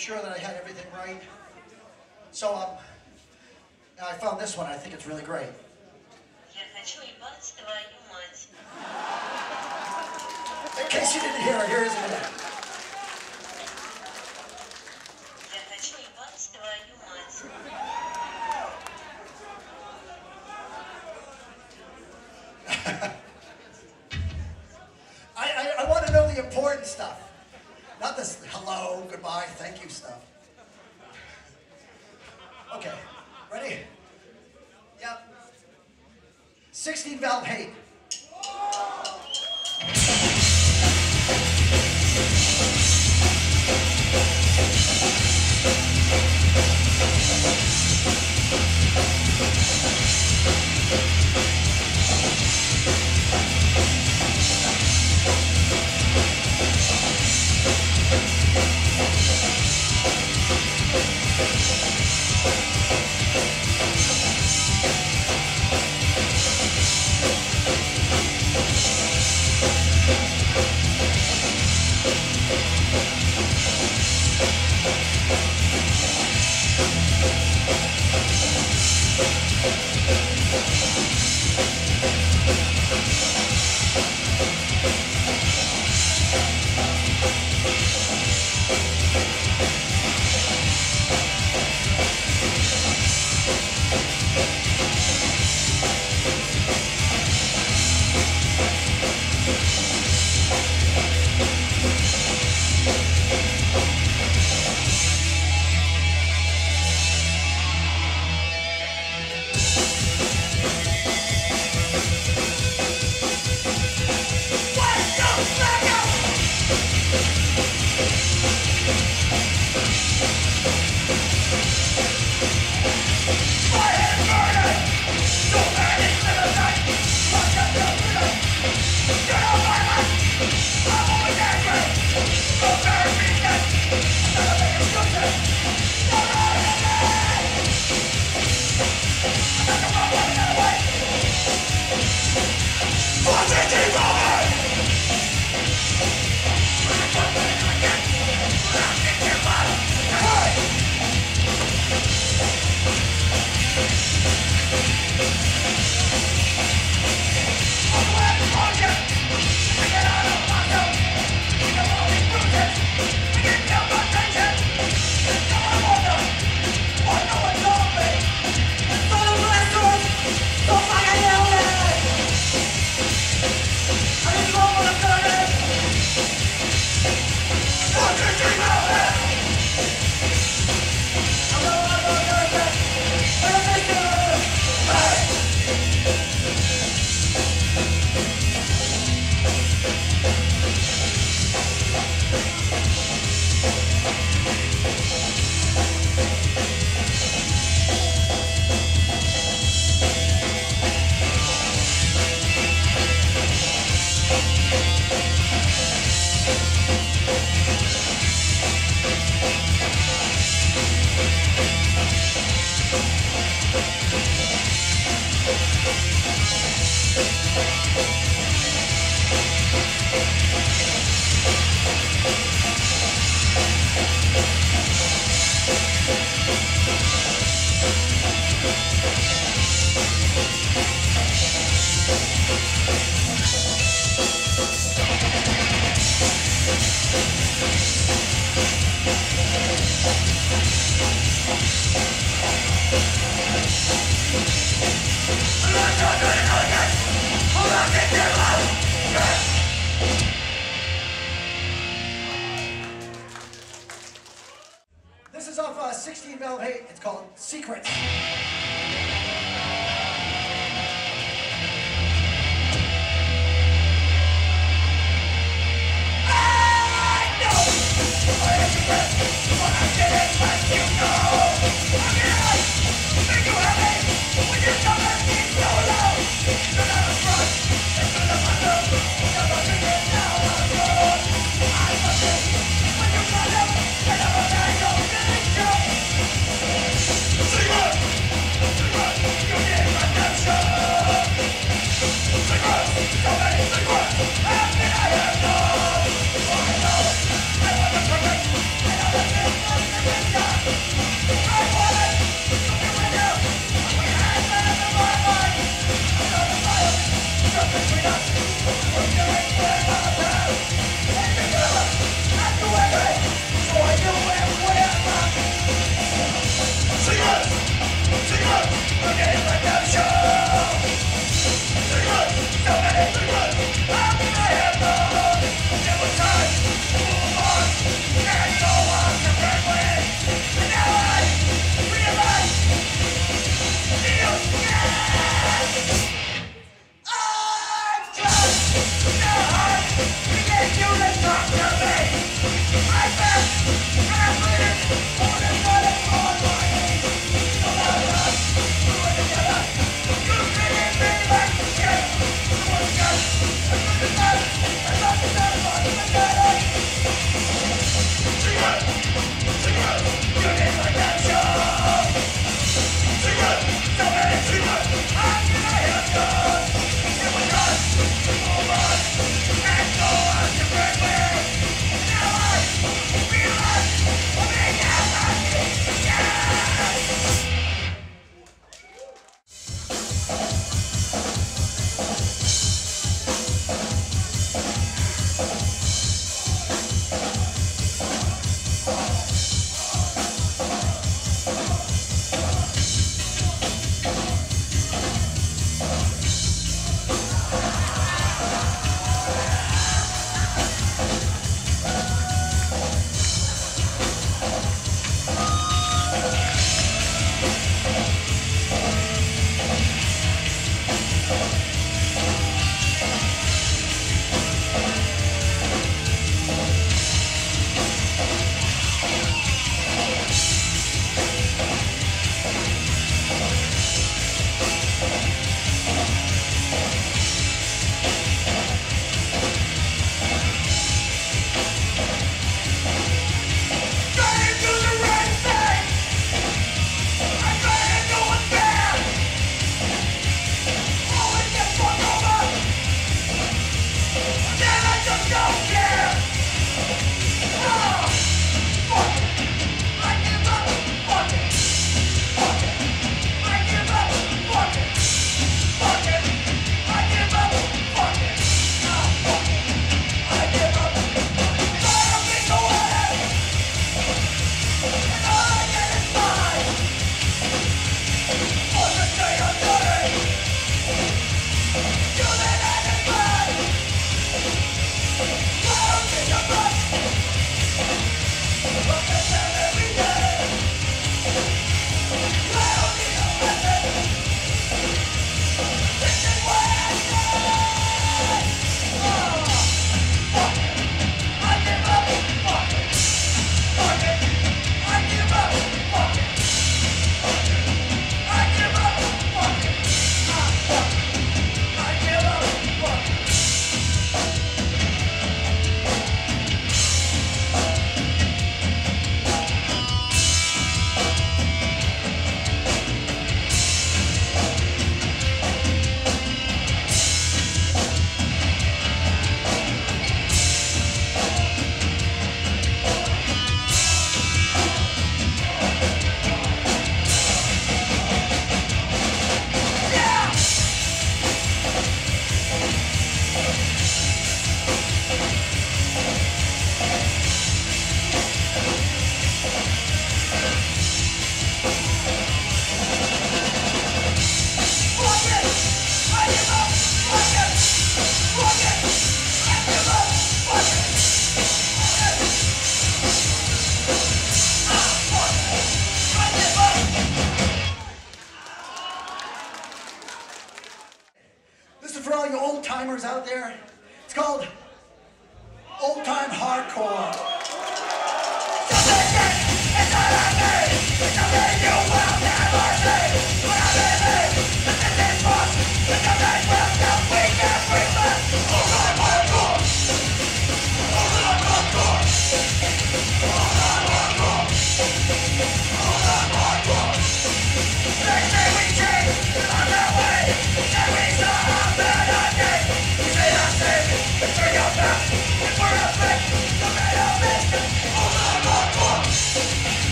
sure that I had everything right. So um, I found this one. I think it's really great. In case you didn't hear it, here's it. Hate. It's called Secrets. Secret! Take a look! Take a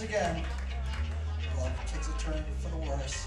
once again, love takes a turn for the worse.